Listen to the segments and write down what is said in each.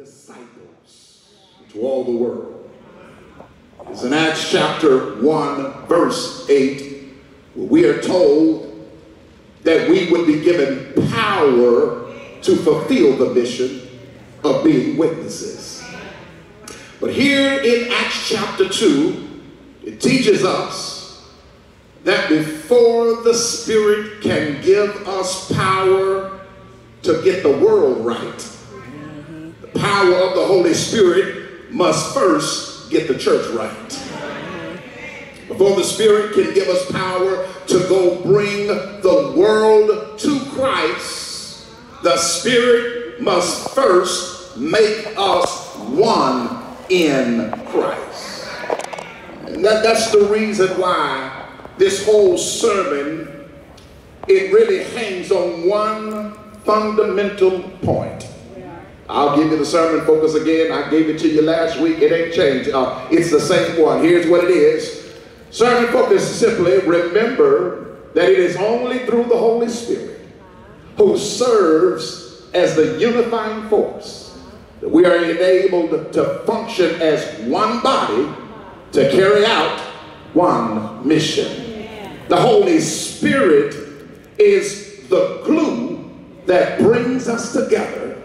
disciples to all the world. It's in Acts chapter 1, verse 8, where we are told that we would be given power to fulfill the mission of being witnesses. But here in Acts chapter 2, it teaches us that before the Spirit can give us power to get the world right, power of the Holy Spirit must first get the church right. Before the Spirit can give us power to go bring the world to Christ, the Spirit must first make us one in Christ. And that, that's the reason why this whole sermon, it really hangs on one fundamental point. I'll give you the sermon focus again. I gave it to you last week. It ain't changed. Uh, it's the same one. Here's what it is. Sermon focus simply remember that it is only through the Holy Spirit who serves as the unifying force that we are enabled to function as one body to carry out one mission. The Holy Spirit is the glue that brings us together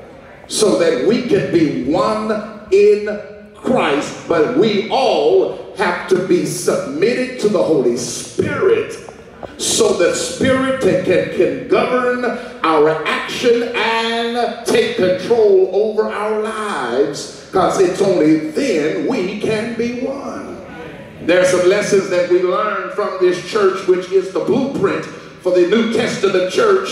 so that we can be one in Christ, but we all have to be submitted to the Holy Spirit so that Spirit can, can, govern our action and take control over our lives because it's only then we can be one. There are some lessons that we learned from this church, which is the blueprint for the New Testament church.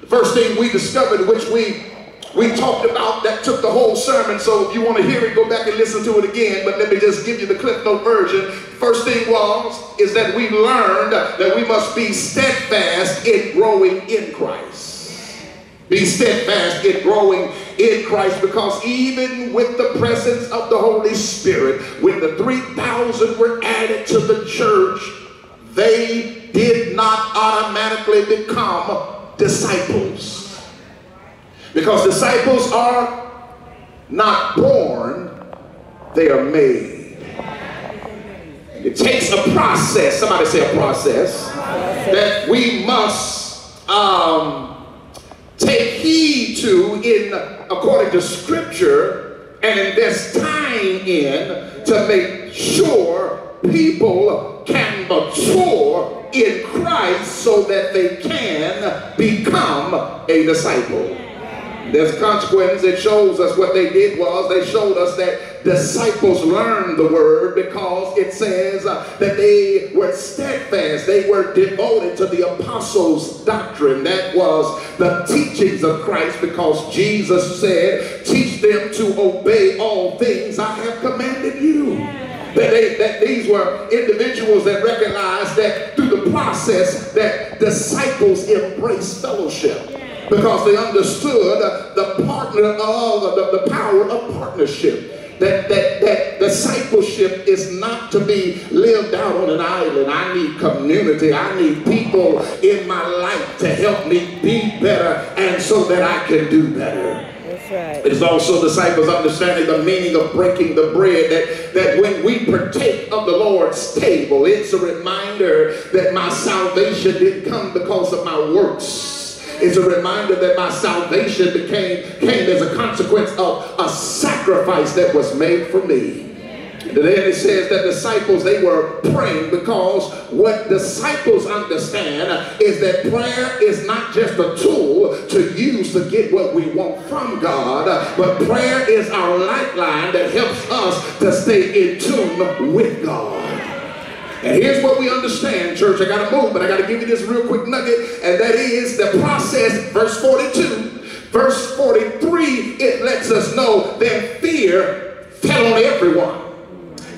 The first thing we discovered, which we we talked about that took the whole sermon so if you want to hear it go back and listen to it again but let me just give you the cliff note version. First thing was is that we learned that we must be steadfast in growing in christ. Be steadfast in growing in christ because even with the presence of the holy spirit when the 3000 were added to the church they did not automatically become disciples because disciples are not born, they are made. It takes a process, somebody say a process, that we must um, take heed to in according to scripture and invest time in to make sure people can mature in Christ so that they can become a disciple. There's consequence. It shows us what they did was they showed us that disciples learned the word because it says uh, that they were steadfast. They were devoted to the apostles' doctrine. That was the teachings of Christ because Jesus said, teach them to obey all things I have commanded you. That, they, that these were individuals that recognized that through the process that disciples embrace fellowship because they understood the partner of the, the power of partnership. That, that, that discipleship is not to be lived out on an island. I need community. I need people in my life to help me be better and so that I can do better. Right. It is also disciples understanding the meaning of breaking the bread, that, that when we partake of the Lord's table, it's a reminder that my salvation didn't come because of my works is a reminder that my salvation became came as a consequence of a sacrifice that was made for me. And then it says that disciples, they were praying because what disciples understand is that prayer is not just a tool to use to get what we want from God, but prayer is our lifeline that helps us to stay in tune with God. And here's what we understand, church. I got to move, but I got to give you this real quick nugget, and that is the process, verse 42. Verse 43, it lets us know that fear fell on everyone.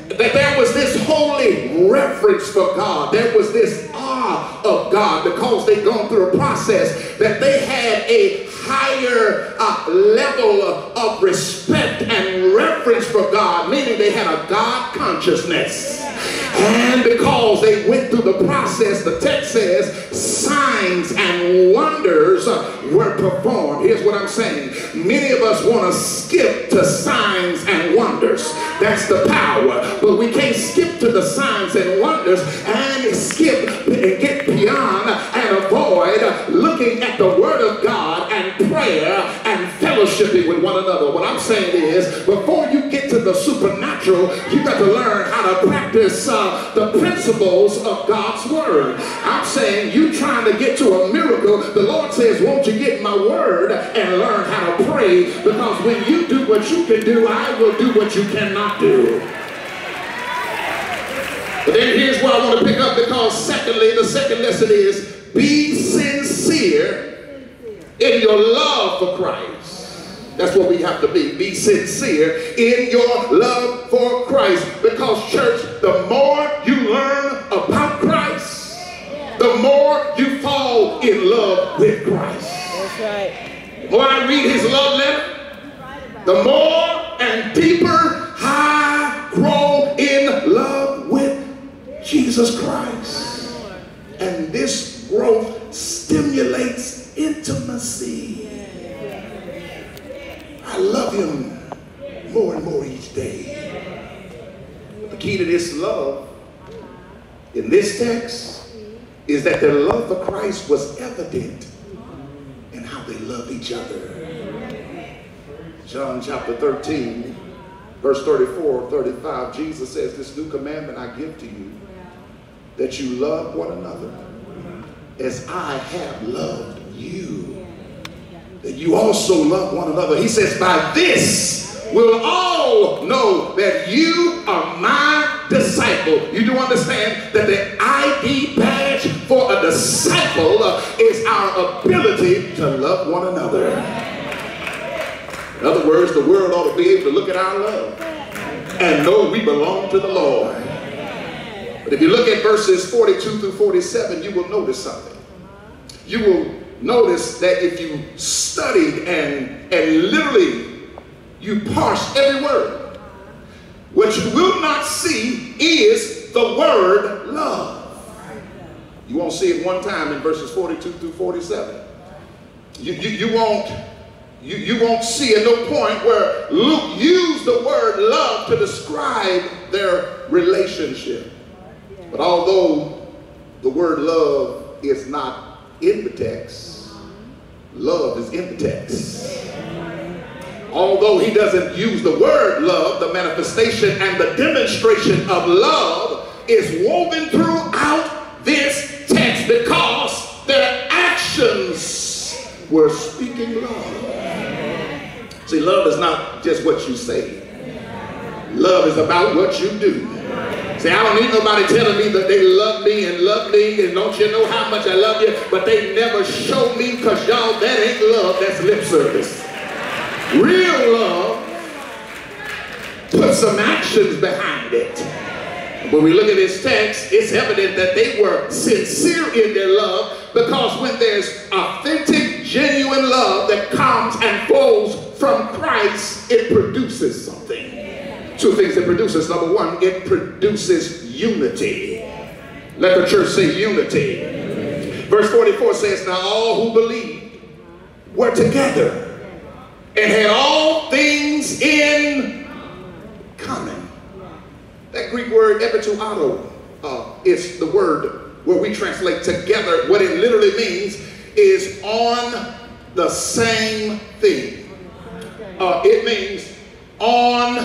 That there was this holy reverence for God. There was this awe of God because they'd gone through a process that they had a higher uh, level of respect and reverence for God, meaning they had a God consciousness. And because they went through the process, the text says signs and wonders were performed. Here's what I'm saying. Many of us want to skip to signs and wonders. That's the power. But we can't skip to the signs and wonders and skip and get beyond and avoid looking at the Word of God and prayer and fellowshipping with one another. What I'm saying is, before you get the supernatural, you got to learn how to practice uh, the principles of God's Word. I'm saying you trying to get to a miracle, the Lord says, won't you get my Word and learn how to pray? Because when you do what you can do, I will do what you cannot do. But then here's where I want to pick up because secondly, the second lesson is be sincere in your love for Christ. That's what we have to be. Be sincere in your love for Christ. Because, church, the more you learn about Christ, the more you fall in love with Christ. That's right. The more I read his love letter, the more and deeper I grow in love with Jesus Christ. And this growth stimulates intimacy. Love him more and more each day. The key to this love in this text is that their love for Christ was evident in how they love each other. John chapter 13, verse 34, 35, Jesus says, This new commandment I give to you, that you love one another as I have loved you. You also love one another. He says, by this will all know that you are my disciple. You do understand that the ID badge for a disciple uh, is our ability to love one another. In other words, the world ought to be able to look at our love and know we belong to the Lord. But if you look at verses 42 through 47, you will notice something. You will notice that if you studied and, and literally you parse every word, what you will not see is the word love. You won't see it one time in verses 42 through 47. You, you, you won't you, you won't see at no point where Luke used the word love to describe their relationship. But although the word love is not in the text, love is in the text. Although he doesn't use the word love, the manifestation and the demonstration of love is woven throughout this text because their actions were speaking love. See, love is not just what you say. Love is about what you do. See, I don't need nobody telling me that they love me and love me and don't you know how much I love you, but they never show me because y'all, that ain't love, that's lip service. Real love puts some actions behind it. When we look at this text, it's evident that they were sincere in their love because when there's authentic, genuine love that comes and flows from Christ, it produces something. Two things it produces. Number one, it produces unity. Let the church say unity. Verse 44 says, Now all who believed were together and had all things in common. That Greek word epi to auto uh, is the word where we translate together. What it literally means is on the same thing uh, it means on